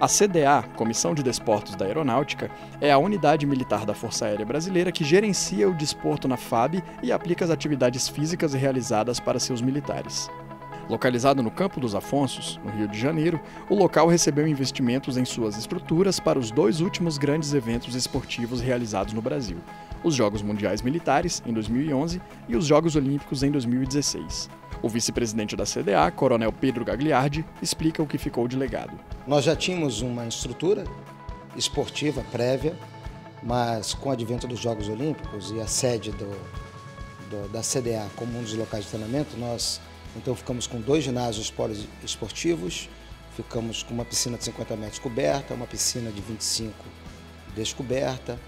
A CDA, Comissão de Desportos da Aeronáutica, é a unidade militar da Força Aérea Brasileira que gerencia o desporto na FAB e aplica as atividades físicas realizadas para seus militares. Localizado no Campo dos Afonsos, no Rio de Janeiro, o local recebeu investimentos em suas estruturas para os dois últimos grandes eventos esportivos realizados no Brasil: os Jogos Mundiais Militares, em 2011, e os Jogos Olímpicos, em 2016. O vice-presidente da CDA, Coronel Pedro Gagliardi, explica o que ficou de legado. Nós já tínhamos uma estrutura esportiva prévia, mas com o advento dos Jogos Olímpicos e a sede do, do, da CDA como um dos locais de treinamento, nós então ficamos com dois ginásios esportivos, ficamos com uma piscina de 50 metros coberta, uma piscina de 25 descoberta,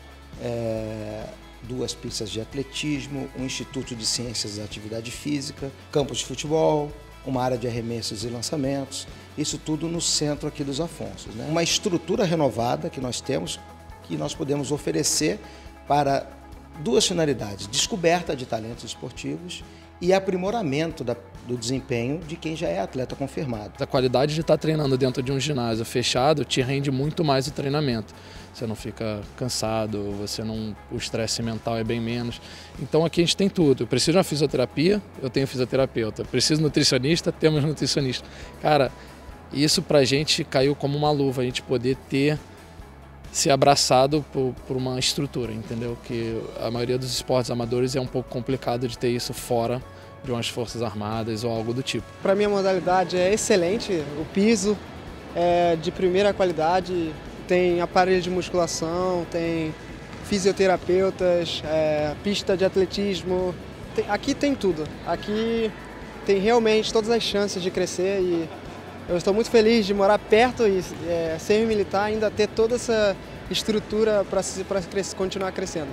é, duas pistas de atletismo, um instituto de ciências da atividade física, campos de futebol, uma área de arremessos e lançamentos, isso tudo no centro aqui dos Afonsos. Né? Uma estrutura renovada que nós temos, que nós podemos oferecer para duas finalidades: descoberta de talentos esportivos e aprimoramento da, do desempenho de quem já é atleta confirmado. A qualidade de estar treinando dentro de um ginásio fechado te rende muito mais o treinamento. Você não fica cansado, você não, o estresse mental é bem menos. Então aqui a gente tem tudo. Eu preciso de uma fisioterapia, eu tenho fisioterapeuta. Eu preciso de nutricionista, temos nutricionista. Cara, isso pra gente caiu como uma luva, a gente poder ter ser abraçado por, por, uma estrutura, entendeu? Que a maioria dos esportes amadores é um pouco complicado de ter isso fora de umas forças armadas ou algo do tipo. Para mim a modalidade é excelente, o piso é de primeira qualidade, tem aparelho de musculação, tem fisioterapeutas, é, pista de atletismo, tem, aqui tem tudo. Aqui tem realmente todas as chances de crescer e eu estou muito feliz de morar perto e é, ser militar ainda ter toda essa estrutura para continuar crescendo.